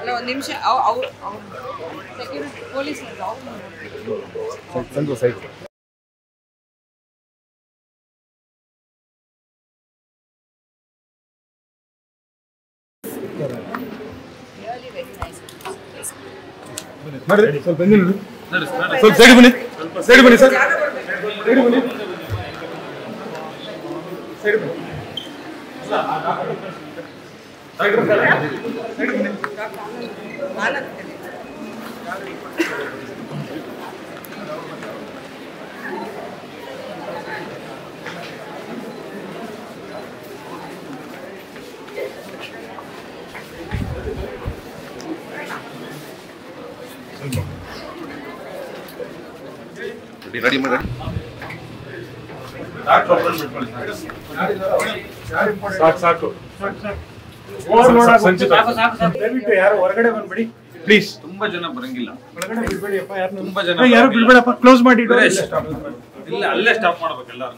ಅಲ್ಲ ಒಂದು ನಿಮಿಷ ಅವ್ ಅವ್ರು ಅವ್ರು ಸೆಕ್ಯೂರಿಟಿ ಪೊಲೀಸ್ ಅವ್ರು Chandru side really very nice ಮಾಡಿದ್ರೆ ಸ್ವಲ್ಪ ಹಿಂದೆ ಸ್ವಲ್ಪ ಸೈಡ್ ಬನ್ನಿ. ಸೈಡ್ ಬನ್ನಿ ಸರ್. ಸೈಡ್ ಬನ್ನಿ. ಸೈಡ್ ಬನ್ನಿ. ರೆಡಿ ಮಾಡಿ. ಸಾಕು ಸಾಕು ಸಂಚಿತ. ದಯವಿಟ್ಟು ಯಾರು ಹೊರಗಡೆ ಬಂದ್ಬಿಡಿ. ಪ್ಲೀಸ್ ತುಂಬಾ ಜನ ಬರಂಗಿಲ್ಲ. ಒಳಗಡೆ ಬಿಡ್ಬೇಡಿಯಪ್ಪ ಯಾರು ತುಂಬಾ ಜನ ಯಾರು ಬಿಡ್ಬೇಡಪ್ಪ ಕ್ಲೋಸ್ ಮಾಡಿ ಇಲ್ಲ ಅಲ್ಲೇ ಸ್ಟಾಪ್ ಮಾಡ್ಬೇಕು ಎಲ್ಲಾರು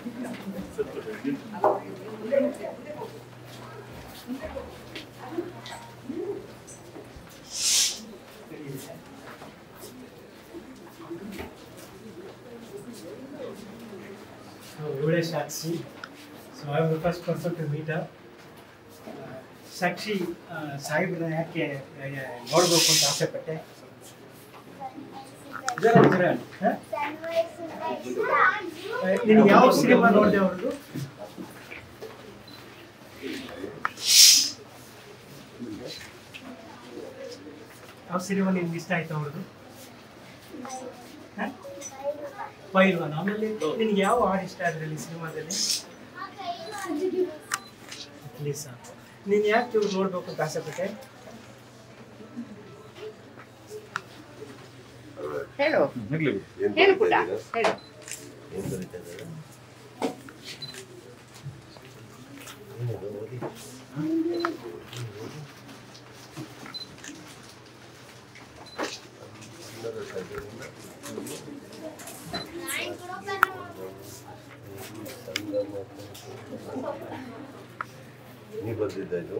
So, Yude Sakshi. So, I was the first person to meet her. Uh, Sakshi uh, साहिब ने के गौर गोकुल दास से पटे जरा जरा हैं ನಿನಗೆ ಯಾವ ಸಿನಿಮಾ ನೋಡಿದೆ ಅವ್ರದ್ದು? ಯಾವ ಸಿನಿಮಾ ನಿನ್ಗೆ ಇಷ್ಟ ಆಯ್ತು ಅವ್ರದ್ದು? ಪೈಲ್ವಾನ್? ಆಮೇಲೆ ನಿನ್ಗೆ ಯಾವ ಹಾಡು ಇಷ್ಟ ಅದರಲ್ಲಿ ಸಿನಿಮಾದಲ್ಲಿ? ಪ್ಲೀಸ್ ನೀನು ಯಾಕೆ ಇವ್ರು ನೋಡ್ಬೇಕು ಅಂತ ಆಸೆ ಪಟ್ಟೆ ಹೇಳು ಹೇಳು ಪುಟ್ಟ ಹೇಳು. ನೀ ಬಂದಿದ್ದ ಇದು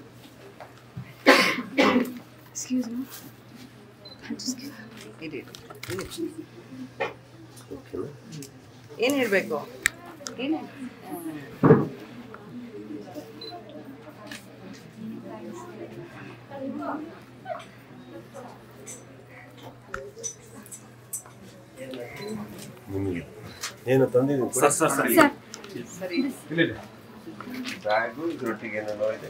Excuse me. Just give ಇರಿ ಏನ್ ಹೇಳ್ಬೇಕು? ಏನ್ ನಿಮಗೆ. ಏನು ತಂದಿದ್ದೀನಿ ಸರ್ ಸರಿ ಬ್ಯಾಗು ಇದ್ರೊಟ್ಟಿಗೆ ಏನೇನೋ ಇದೆ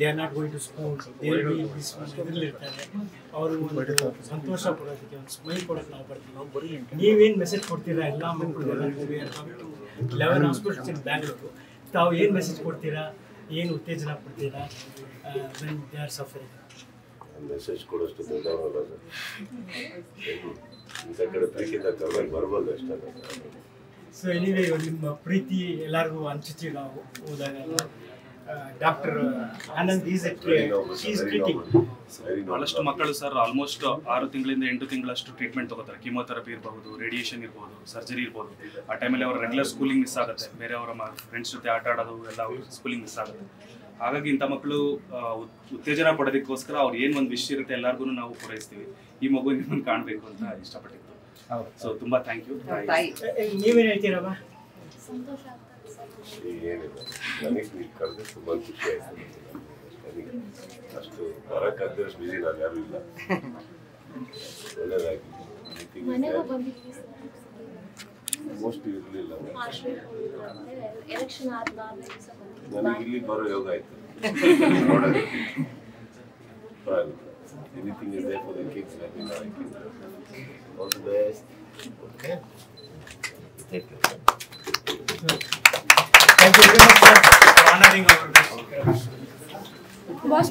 they are not going to school ಇದರಲ್ಲಿರ್ತಾರೆ ಅವರು ಒಂದು ಸಂತೋಷ ಕೊಡೋದಕ್ಕೆ ಒಂದು ಸ್ಮೈಲ್ ಕೊಡೋಕೆ ನಾವು ಬರ್ತೀವಿ. ನೀವೇನು ಮೆಸೇಜ್ ಕೊಡ್ತೀರಾ? ಎಲ್ಲ ಮಕ್ಕಳಿಗೆಲ್ಲ ಲೆವೆನ್ ಹಾಸ್ಪಿಟಲ್ಸ್ ಇನ್ ಬ್ಯಾಂಗ್ಳೂರು ತಾವು ಏನು ಮೆಸೇಜ್ ಕೊಡ್ತೀರಾ? ಏನು ಉತ್ತೇಜನ ಕೊಡ್ತೀರಾ? When they are suffering message ಕೊಡೋಷ್ಟು ದೊಡ್ಡವರಲ್ಲ ಇಂಥ ಕಡೆ ಪ್ರೀತಿಯಿಂದ ಕರ್ಕೊಂಡು ಬರ್ಬೋದು ಅಷ್ಟೇ. ಸೊ ಎನಿವೇ ನಿಮ್ಮ ಪ್ರೀತಿ ಎಲ್ಲರಿಗೂ ಹಂಚುತ್ತೀವಿ ನಾವು ಹೋದಾಗ doctor Anand is is treating ಬಹಳಷ್ಟು ಮಕ್ಕಳು ಸರ್ ಆಲ್ಮೋಸ್ಟ್ ಆರು ತಿಂಗಳಿಂದ ಎಂಟು ತಿಂಗಳಷ್ಟು ಟ್ರೀಟ್ಮೆಂಟ್ ತಗೋತಾರೆ. ಕೀಮೋಥೆರಪಿ ಇರಬಹುದು ರೇಡಿಯೇಷನ್ ಇರ್ಬೋದು ಸರ್ಜರಿ ಇರ್ಬೋದು. ಆ ಟೈಮಲ್ಲಿ ಅವರ ರೆಗ್ಯುಲರ್ ಸ್ಕೂಲಿಂಗ್ ಮಿಸ್ ಆಗುತ್ತೆ. ಬೇರೆ ಅವರ ಫ್ರೆಂಡ್ಸ್ ಜೊತೆ ಆಟ ಆಡೋದು ಎಲ್ಲ ಸ್ಕೂಲಿಂಗ್ ಮಿಸ್ ಆಗುತ್ತೆ. ಹಾಗಾಗಿ ಇಂಥ ಮಕ್ಕಳು ಉತ್ತೇಜನ ಪಡೋದಕ್ಕೋಸ್ಕರ ಅವ್ರು ಏನು ಒಂದು ವಿಷಯ ಇರುತ್ತೆ ಎಲ್ಲರಿಗೂ ನಾವು ಪೂರೈಸ್ತೀವಿ. ಈ ಮಗು ನಿಮ್ಮನ್ನು ಕಾಣಬೇಕು ಅಂತ ಇಷ್ಟಪಟ್ಟಿತ್ತು ಸೊ ತುಂಬಾ ಥ್ಯಾಂಕ್ ಯು ನೀವೇನು ಹೇಳ್ತೀರಮ್ಮ ಸಂತೋಷ ಆಗ್ತದೆ ಸರ್ ಏನಿಲ್ಲ ನನಗೆ ನೀವು ಕರೆದ್ರೆ ತುಂಬ ಖುಷಿ ಆಯ್ತು ನನಗೆ ಅಷ್ಟು ಬರೋಕ್ಕಾಗದಿರೋಷ್ಟು ಬಿಸಿ ನಾನು ಯಾರು ಇಲ್ಲ ಒಳ್ಳೇದಾಗಿ ಮನೆಗೂ ಬಂದಿದ್ವಿ ಸರ್ ಮೋಸ್ಟ್ ಇರಲಿಲ್ಲ ಆಶ್ರಯ ಎಲೆಕ್ಷನ್ ಆದ ದಿವಸ ಬಂದಿದ್ವಿ ನನಗೆ ಇಲ್ಲಿ ಬರೋ ಯೋಗ ಆಯ್ತು ನೋಡೋದಕ್ಕೆ anything is there for the kids let me know I can all the best okay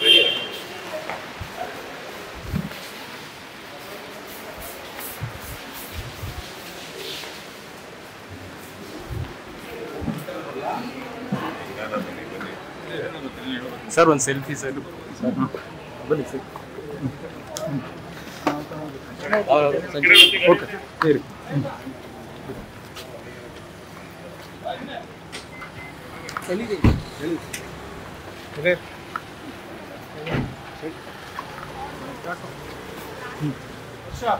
taste sir ಒಂದು ಸೆಲ್ಫಿ ಸರ್ ಬನ್ನಿ ಸರ್ ಓಕೆ ಸರಿ Let's go.